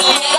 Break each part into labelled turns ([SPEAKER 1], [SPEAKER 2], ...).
[SPEAKER 1] Yeah.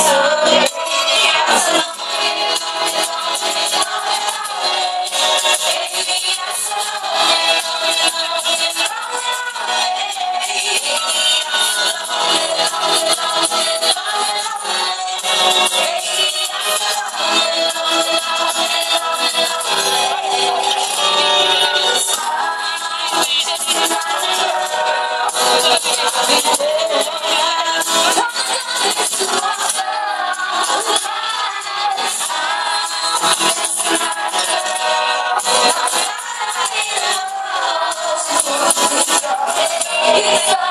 [SPEAKER 1] It's